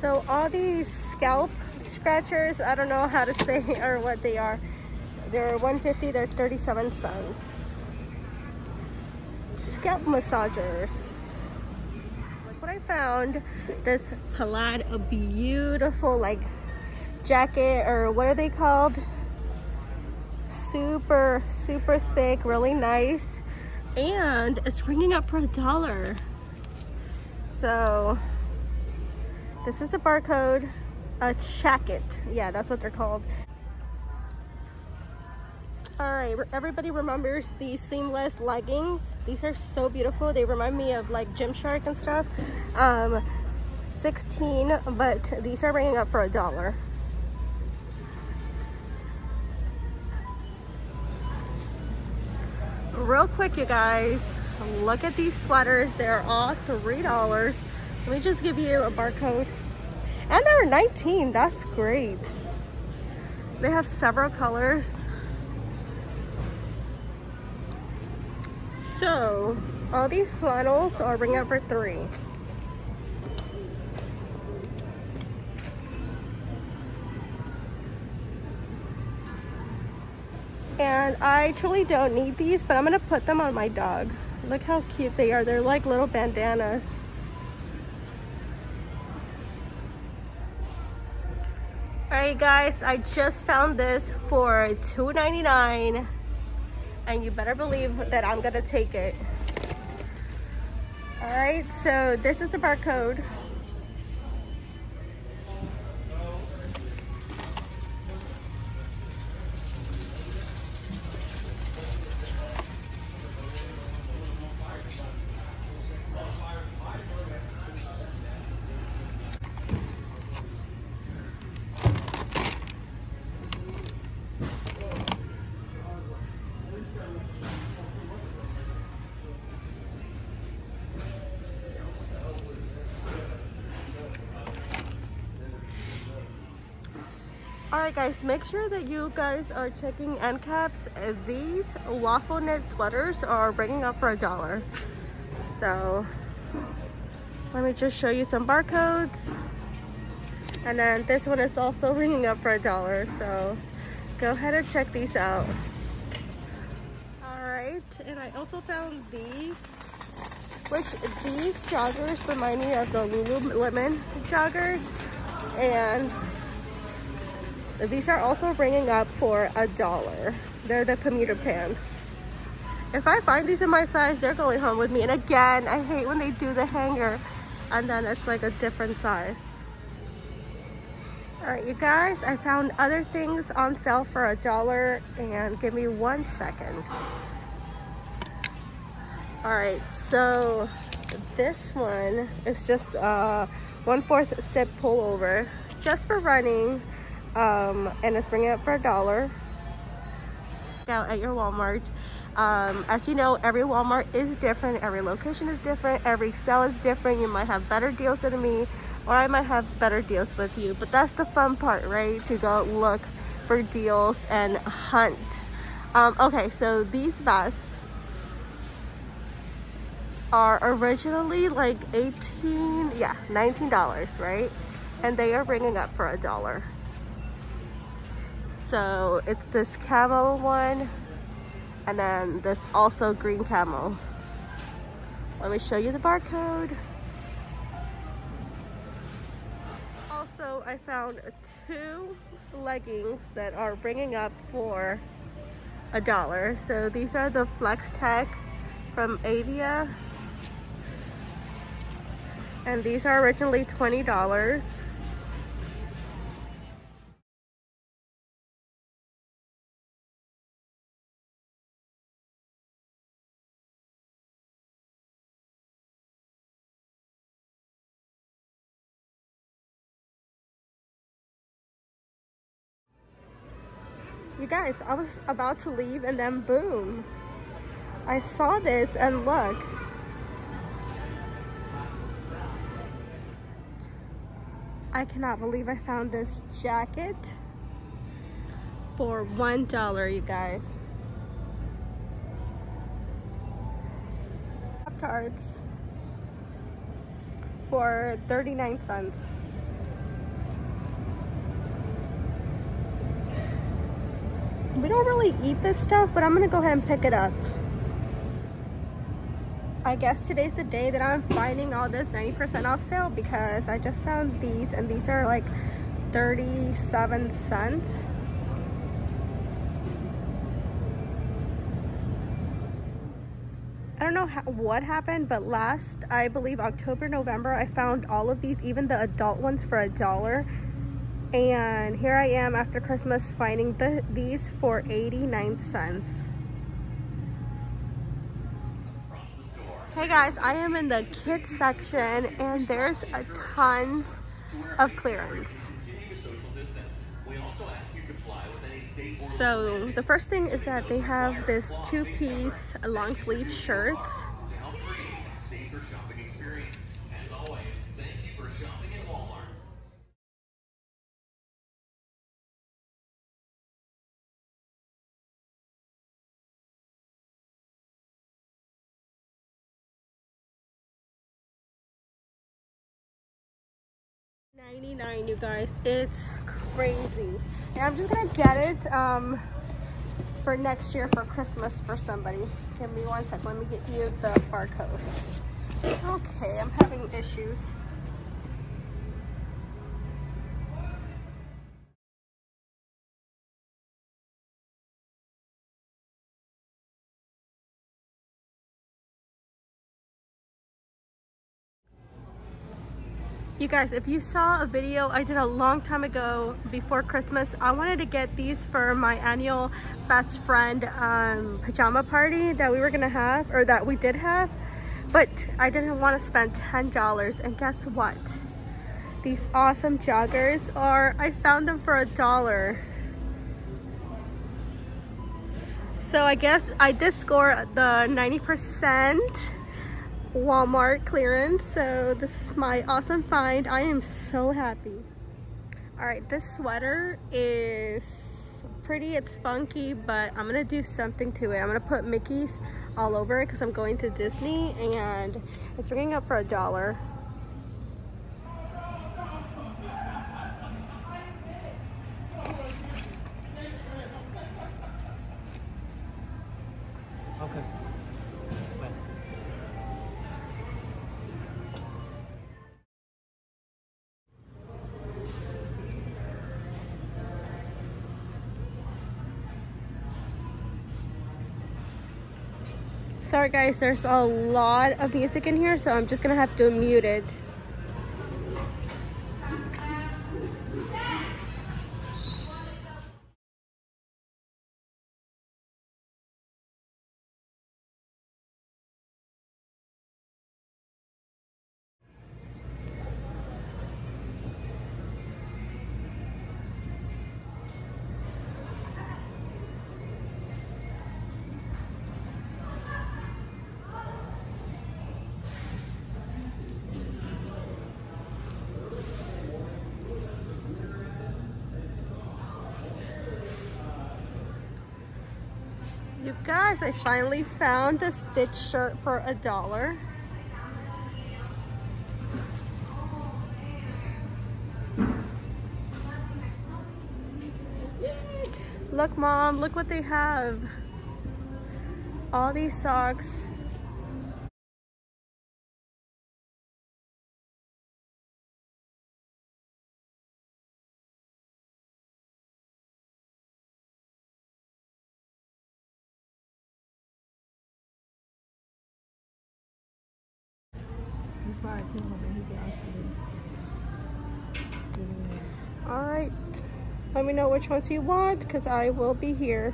So all these scalp scratchers, I don't know how to say or what they are. They're 150, they're 37 cents. Scalp massagers. Look what I found. This had a beautiful like jacket or what are they called? Super, super thick, really nice. And it's ringing up for a dollar. So this is the barcode. A jacket. Yeah, that's what they're called. All right, everybody remembers these seamless leggings. These are so beautiful. They remind me of like Gymshark and stuff. Um, 16, but these are ringing up for a dollar. Real quick, you guys, look at these sweaters. They're all $3. Let me just give you a barcode. And they're 19, that's great. They have several colors. So, all these flannels are ring for three. And I truly don't need these, but I'm gonna put them on my dog. Look how cute they are. They're like little bandanas. Alright guys, I just found this for $2.99 and you better believe that I'm gonna take it. Alright, so this is the barcode. Alright guys, make sure that you guys are checking end caps. These waffle knit sweaters are bringing up for a dollar. So let me just show you some barcodes. And then this one is also ringing up for a dollar. So go ahead and check these out. Alright, and I also found these, which these joggers remind me of the Lululemon joggers. And these are also ringing up for a dollar. They're the commuter pants. If I find these in my size, they're going home with me. And again, I hate when they do the hanger and then it's like a different size. All right, you guys, I found other things on sale for a dollar and give me one second. All right, so this one is just a one-fourth zip pullover just for running um, and it's bringing it up for a dollar out at your Walmart. Um, as you know, every Walmart is different, every location is different, every sale is different. You might have better deals than me, or I might have better deals with you. But that's the fun part, right? To go look for deals and hunt. Um, okay, so these vests are originally like 18, yeah, $19, right? And they are bringing up for a dollar. So it's this camo one and then this also green camo. Let me show you the barcode. Also, I found two leggings that are bringing up for a dollar. So these are the Flex Tech from Avia. And these are originally $20. Guys, I was about to leave and then boom. I saw this and look. I cannot believe I found this jacket for one dollar, you guys. Pop tarts for 39 cents. We don't really eat this stuff, but I'm gonna go ahead and pick it up. I guess today's the day that I'm finding all this 90% off sale because I just found these and these are like 37 cents. I don't know how, what happened, but last, I believe October, November, I found all of these, even the adult ones for a dollar. And here I am after Christmas finding the, these for 89 cents. Hey guys, I am in the kids section and there's a tons of clearance. So the first thing is that they have this two-piece long sleeve shirts 99 you guys. It's crazy. And i'm just gonna get it um for next year for christmas for somebody. Give me one sec. Let me get you the barcode. Okay i'm having issues You guys, if you saw a video I did a long time ago before Christmas, I wanted to get these for my annual best friend um, pajama party that we were gonna have, or that we did have, but I didn't want to spend $10. And guess what? These awesome joggers are, I found them for a dollar. So I guess I did score the 90% Walmart clearance. So this is my awesome find. I am so happy. All right, this sweater is pretty, it's funky, but I'm gonna do something to it. I'm gonna put Mickey's all over it because I'm going to Disney and it's ringing up for a dollar. Guys, there's a lot of music in here, so I'm just gonna have to mute it. Guys, I finally found a Stitch shirt for a dollar. Look, Mom, look what they have. All these socks. Me know which ones you want because I will be here.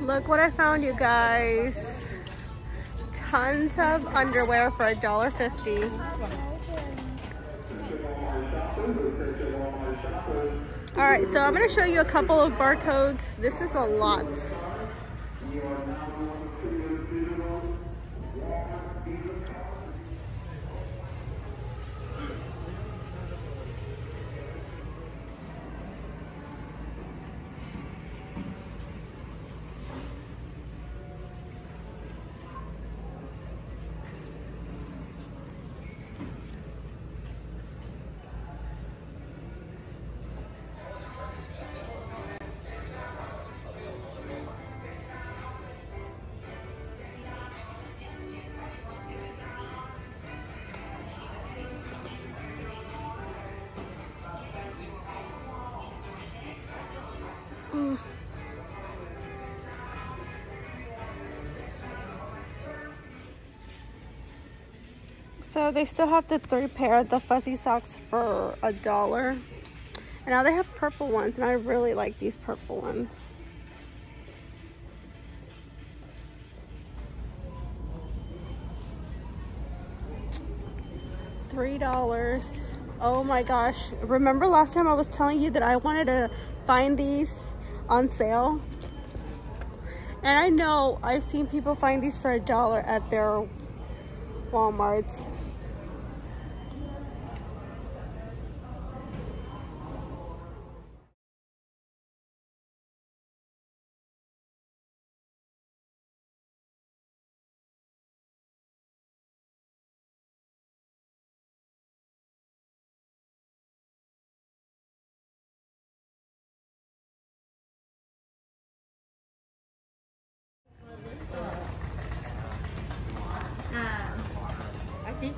Look what I found, you guys. Tons of underwear for a dollar fifty. All right, so I'm gonna show you a couple of barcodes. This is a lot. They still have the three pair of the fuzzy socks for a dollar. And now they have purple ones and I really like these purple ones. Three dollars. Oh my gosh. Remember last time I was telling you that I wanted to find these on sale? And I know I've seen people find these for a dollar at their Walmarts.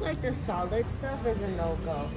Like the solid stuff is a no-go.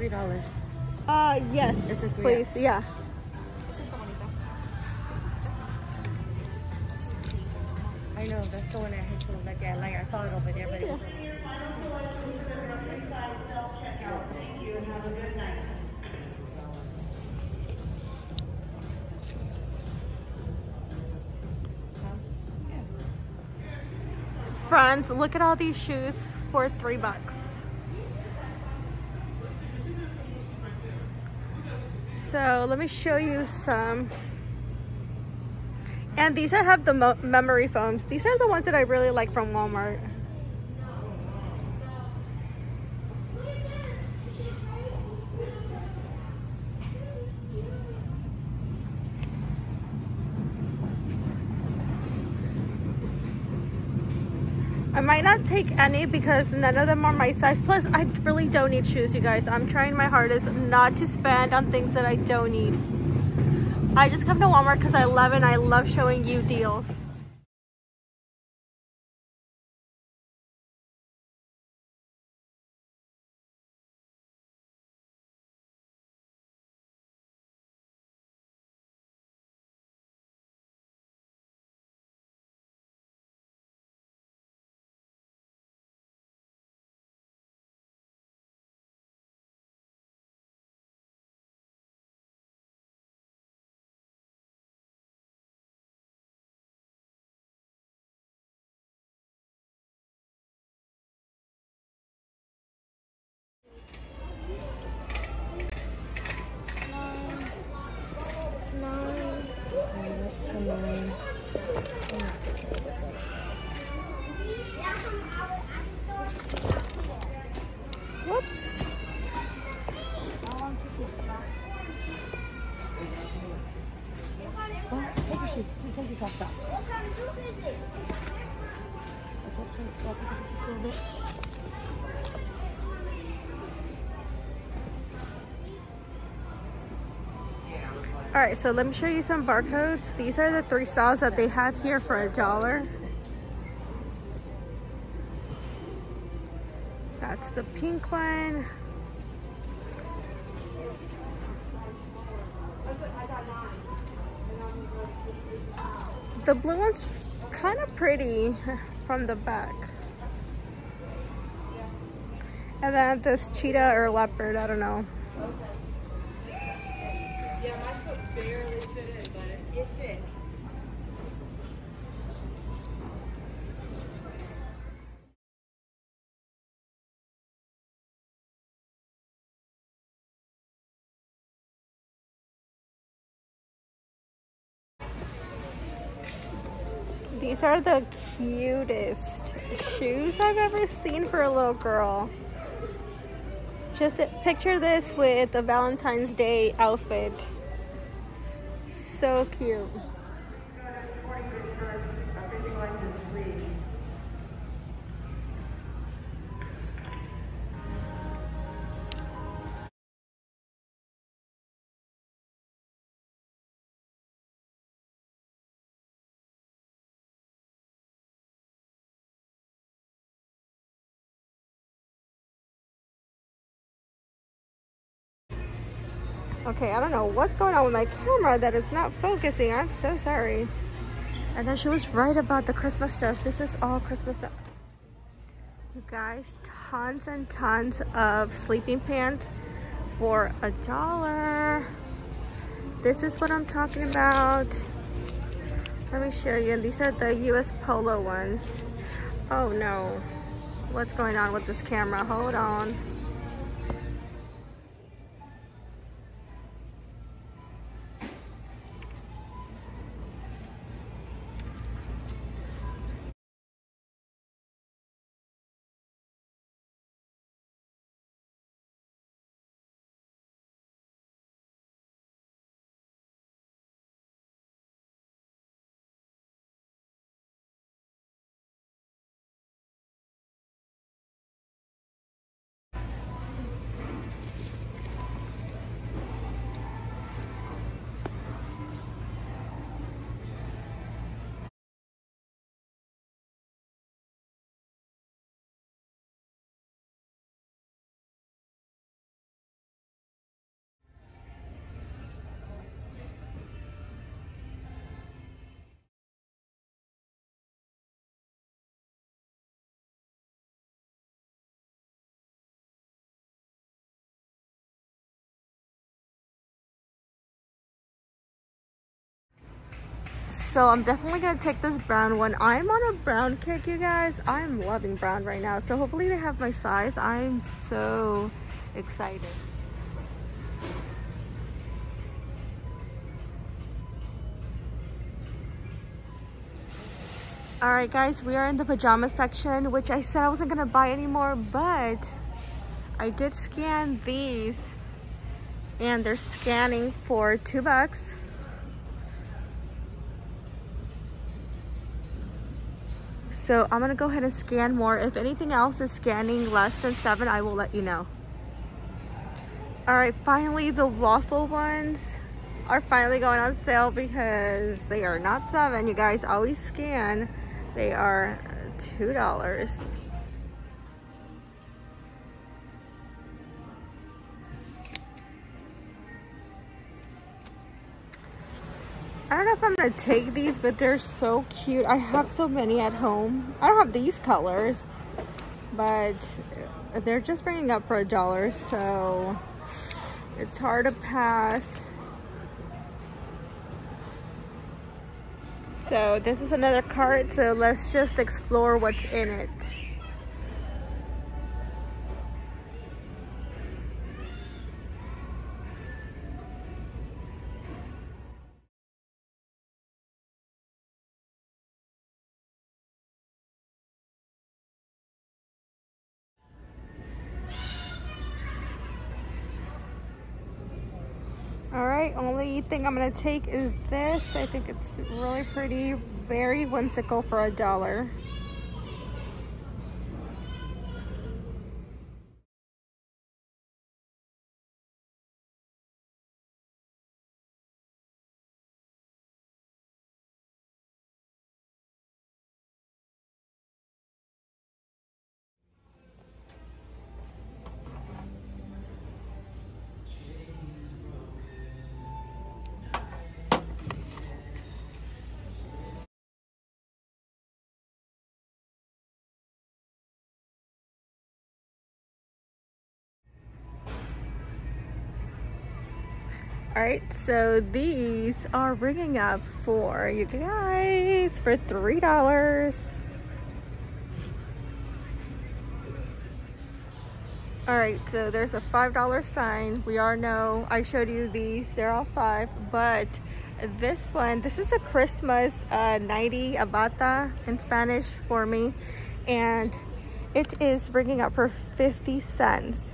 Three dollars. Uh, yes, please, yeah. I know, that's the one I had to look at. Like, I saw it over there, but yeah. Friends, look at all these shoes for three bucks. So let me show you some. And these I have the memory foams. These are the ones that I really like from Walmart. I might not take any because none of them are my size. Plus, I really don't need shoes, you guys. I'm trying my hardest not to spend on things that I don't need. I just come to Walmart because I love and I love showing you deals. All right, so let me show you some barcodes. These are the three styles that they have here for a dollar. That's the pink one. The blue one's kind of pretty from the back. And then this cheetah or leopard, I don't know. These are the cutest shoes I've ever seen for a little girl. Just picture this with a Valentine's Day outfit. So cute. Okay, I don't know what's going on with my camera that is not focusing. I'm so sorry. And then she was right about the Christmas stuff. This is all Christmas stuff. You guys, tons and tons of sleeping pants for a dollar. This is what I'm talking about. Let me show you. And these are the US Polo ones. Oh no. What's going on with this camera? Hold on. So I'm definitely gonna take this brown one. I'm on a brown kick, you guys. I'm loving brown right now. So hopefully they have my size. I'm so excited. All right, guys, we are in the pajama section, which I said I wasn't gonna buy anymore, but I did scan these and they're scanning for two bucks. So I'm gonna go ahead and scan more. If anything else is scanning less than seven, I will let you know. All right, finally the waffle ones are finally going on sale because they are not seven. You guys always scan. They are $2. I don't know if I'm gonna take these, but they're so cute. I have so many at home. I don't have these colors, but they're just bringing up for a dollar, so it's hard to pass. So this is another cart, so let's just explore what's in it. All right, only thing I'm gonna take is this. I think it's really pretty, very whimsical for a dollar. All right, so these are ringing up for you guys for $3. All right, so there's a $5 sign. We all know I showed you these, they're all five, but this one, this is a Christmas uh, 90 abata in Spanish for me, and it is ringing up for 50 cents.